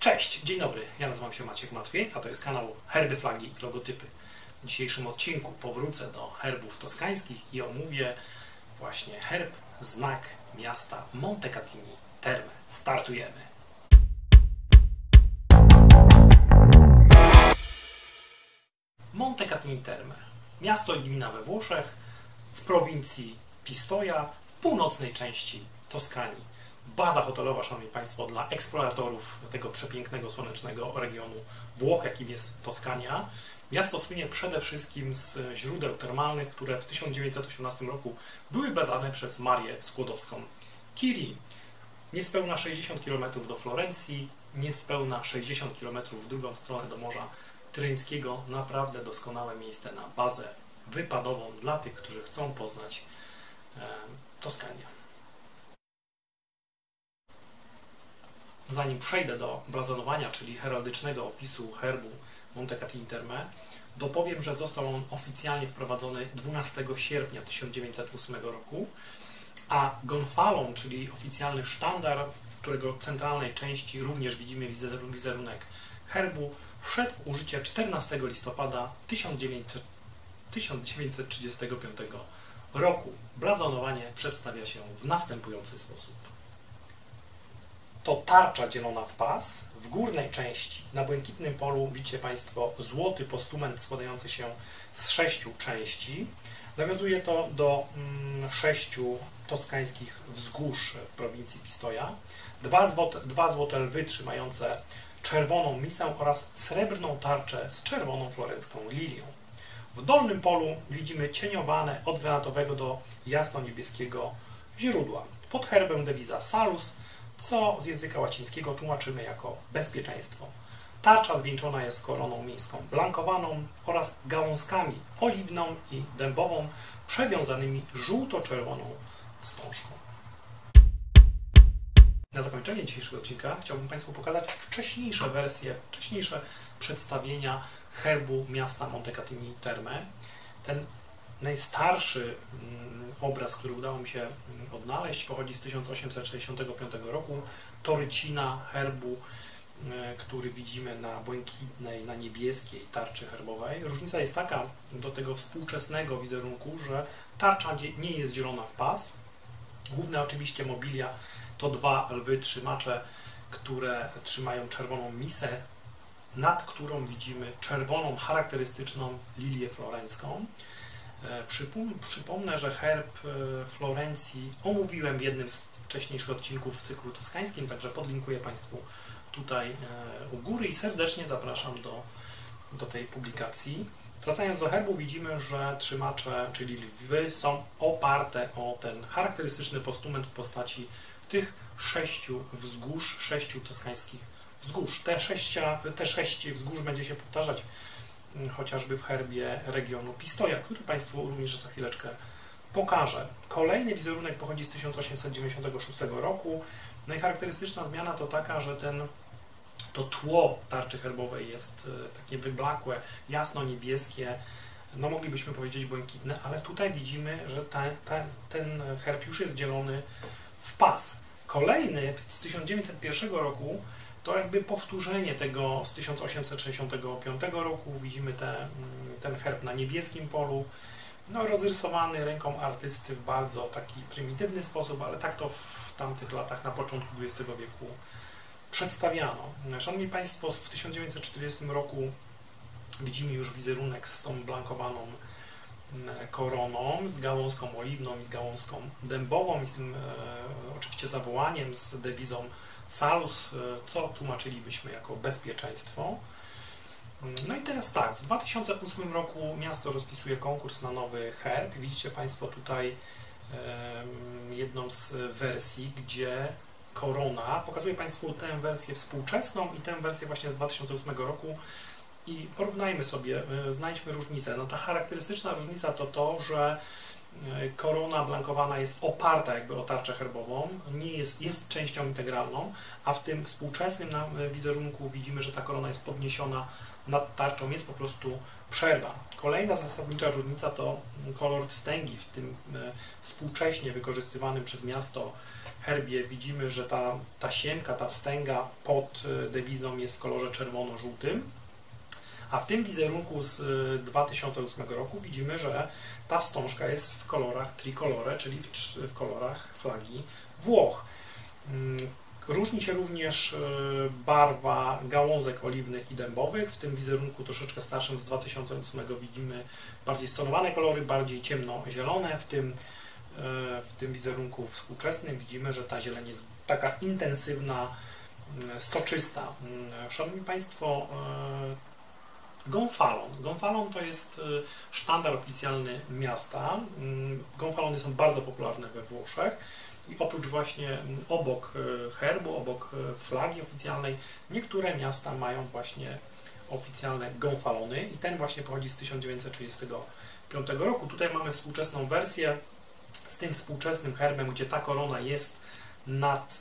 Cześć, dzień dobry. Ja nazywam się Maciek Matwiej, a to jest kanał Herby, Flagi i Logotypy. W dzisiejszym odcinku powrócę do herbów toskańskich i omówię właśnie herb, znak miasta Montecatini Terme. Startujemy. Montecatini Terme. Miasto i gmina we Włoszech, w prowincji Pistoia, w północnej części Toskanii baza hotelowa, Szanowni Państwo, dla eksploratorów tego przepięknego, słonecznego regionu Włoch, jakim jest Toskania. Miasto słynie przede wszystkim z źródeł termalnych, które w 1918 roku były badane przez Marię Skłodowską-Curie. Niespełna 60 km do Florencji, niespełna 60 km w drugą stronę do Morza Tyryńskiego. Naprawdę doskonałe miejsce na bazę wypadową dla tych, którzy chcą poznać e, Toskanię. Zanim przejdę do blazonowania, czyli heraldycznego opisu herbu Montecatini Terme, dopowiem, że został on oficjalnie wprowadzony 12 sierpnia 1908 roku, a gonfalą, czyli oficjalny sztandar, w którego centralnej części również widzimy wizerunek herbu, wszedł w użycie 14 listopada 1900, 1935 roku. Blazonowanie przedstawia się w następujący sposób to tarcza dzielona w pas. W górnej części, na błękitnym polu, widzicie Państwo złoty postument składający się z sześciu części. Nawiązuje to do mm, sześciu toskańskich wzgórz w prowincji Pistoia. Dwa złote, dwa złote lwy trzymające czerwoną misę oraz srebrną tarczę z czerwoną florencką lilią. W dolnym polu widzimy cieniowane od granatowego do jasno-niebieskiego źródła. Pod herbem dewiza Salus, co z języka łacińskiego tłumaczymy jako bezpieczeństwo. Tarcza zwieńczona jest koroną miejską blankowaną oraz gałązkami oliwną i dębową przewiązanymi żółto-czerwoną wstążką. Na zakończenie dzisiejszego odcinka chciałbym Państwu pokazać wcześniejsze wersje, wcześniejsze przedstawienia herbu miasta Montecatini Terme. Ten najstarszy mm, obraz, który udało mi się mm, odnaleźć, pochodzi z 1865 roku. To rycina herbu, mm, który widzimy na błękitnej, na niebieskiej tarczy herbowej. Różnica jest taka do tego współczesnego wizerunku, że tarcza nie jest zielona w pas. Główne oczywiście mobilia to dwa lwy trzymacze, które trzymają czerwoną misę, nad którą widzimy czerwoną, charakterystyczną lilię florencką. E, przypomnę, że herb e, Florencji omówiłem w jednym z wcześniejszych odcinków w cyklu toskańskim, także podlinkuję Państwu tutaj e, u góry i serdecznie zapraszam do, do tej publikacji. Wracając do herbu, widzimy, że trzymacze, czyli lwy, są oparte o ten charakterystyczny postument w postaci tych sześciu wzgórz, sześciu toskańskich wzgórz. Te, sześcia, te sześć wzgórz będzie się powtarzać chociażby w herbie regionu Pistoia, który Państwu również za chwileczkę pokażę. Kolejny wizerunek pochodzi z 1896 roku. Najcharakterystyczna zmiana to taka, że ten, to tło tarczy herbowej jest e, takie wyblakłe, jasno-niebieskie, no moglibyśmy powiedzieć błękitne, ale tutaj widzimy, że ten herb już jest dzielony w pas. Kolejny z 1901 roku to jakby powtórzenie tego z 1865 roku. Widzimy te, mm, ten herb na niebieskim polu, no, rozrysowany ręką artysty w bardzo taki prymitywny sposób, ale tak to w tamtych latach, na początku XX wieku przedstawiano. Szanowni Państwo, w 1940 roku widzimy już wizerunek z tą blankowaną koroną, z gałązką oliwną i z gałązką dębową i z tym e, oczywiście zawołaniem, z dewizą Salus, e, co tłumaczylibyśmy jako bezpieczeństwo. No i teraz tak, w 2008 roku miasto rozpisuje konkurs na nowy herb. Widzicie Państwo tutaj jedną z wersji, gdzie korona, pokazuje Państwu tę wersję współczesną i tę wersję właśnie z 2008 roku i porównajmy sobie, e, znajdźmy różnicę. No ta charakterystyczna różnica to to, że E, korona blankowana jest oparta jakby o tarczę herbową, nie jest, jest częścią integralną, a w tym współczesnym e, wizerunku widzimy, że ta korona jest podniesiona nad tarczą, jest po prostu przerwa. Kolejna zasadnicza różnica to kolor wstęgi w tym współcześnie wykorzystywanym przez miasto herbie widzimy, że ta, ta siemka, ta wstęga pod dewizą jest w kolorze czerwono-żółtym, a w tym wizerunku z 2008 roku widzimy, że ta wstążka jest w kolorach tricolore, czyli w, kolorach flagi Włoch. Mm, różni się również barwa gałązek oliwnych i dębowych. W tym wizerunku troszeczkę starszym z 2008 widzimy bardziej stonowane kolory, bardziej ciemnozielone. W tym, w tym wizerunku współczesnym widzimy, że ta zieleń jest taka intensywna, soczysta. Szanowni Państwo, Gonfalon. Gonfalon to jest sztandar oficjalny miasta. Gonfalony są bardzo popularne we Włoszech. I oprócz właśnie obok herbu, obok flagi oficjalnej, niektóre miasta mają właśnie oficjalne gonfalony i ten właśnie pochodzi z 1935 roku. Tutaj mamy współczesną wersję z tym współczesnym herbem, gdzie ta korona jest nad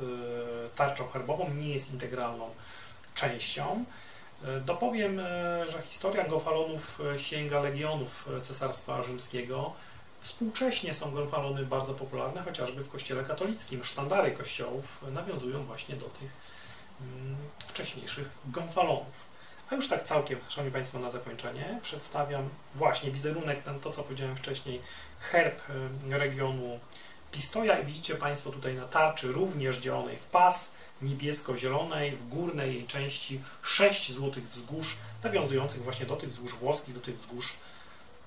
tarczą herbową, nie jest integralną częścią. Dopowiem, że historia gonfalonów sięga legionów Cesarstwa Rzymskiego. Współcześnie są gonfalony bardzo popularne, chociażby w kościele katolickim. Sztandary kościołów nawiązują właśnie do tych wcześniejszych gonfalonów. A już tak całkiem, Szanowni Państwo, na zakończenie przedstawiam właśnie wizerunek, ten, to co powiedziałem wcześniej, herb regionu Pistoja i widzicie Państwo tutaj na tarczy również dzielonej w pas, niebiesko-zielonej, w górnej jej części sześć złotych wzgórz, nawiązujących właśnie do tych wzgórz włoskich, do tych wzgórz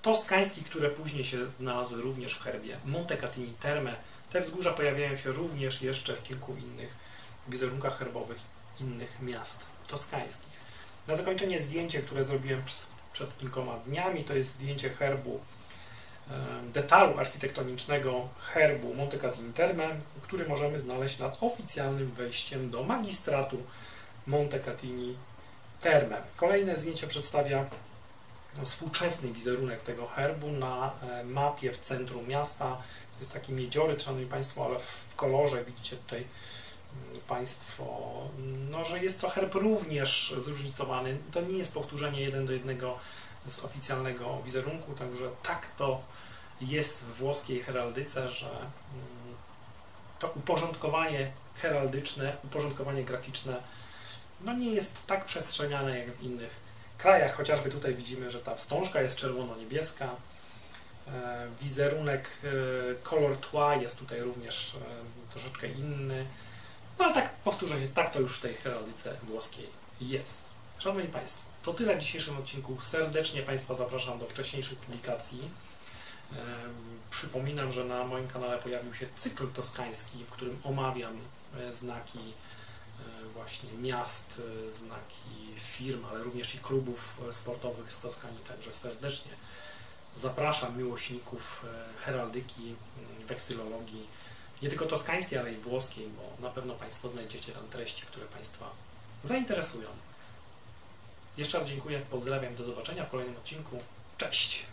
toskańskich, które później się znalazły również w herbie Montecatini Terme. Te wzgórza pojawiają się również jeszcze w kilku innych wizerunkach herbowych innych miast toskańskich. Na zakończenie zdjęcie, które zrobiłem przed kilkoma dniami, to jest zdjęcie herbu detalu architektonicznego herbu Montecatini Terme, który możemy znaleźć nad oficjalnym wejściem do magistratu Montecatini Terme. Kolejne zdjęcie przedstawia współczesny wizerunek tego herbu na mapie w centrum miasta. To jest taki miedziory, szanowni Państwo, ale w kolorze widzicie tutaj Państwo, no, że jest to herb również zróżnicowany. To nie jest powtórzenie jeden do jednego z oficjalnego wizerunku, także tak to jest w włoskiej heraldyce, że to uporządkowanie heraldyczne, uporządkowanie graficzne no nie jest tak przestrzeniane jak w innych krajach. Chociażby tutaj widzimy, że ta wstążka jest czerwono-niebieska. Wizerunek, kolor tła jest tutaj również troszeczkę inny. No ale tak, powtórzę, tak to już w tej heraldyce włoskiej jest. Szanowni Państwo, to tyle w dzisiejszym odcinku. Serdecznie Państwa zapraszam do wcześniejszych publikacji. Przypominam, że na moim kanale pojawił się cykl toskański, w którym omawiam znaki właśnie miast, znaki firm, ale również i klubów sportowych z Toskanii. Także serdecznie zapraszam miłośników heraldyki, weksylologii, nie tylko toskańskiej, ale i włoskiej, bo na pewno Państwo znajdziecie tam treści, które Państwa zainteresują. Jeszcze raz dziękuję, pozdrawiam, do zobaczenia w kolejnym odcinku. Cześć!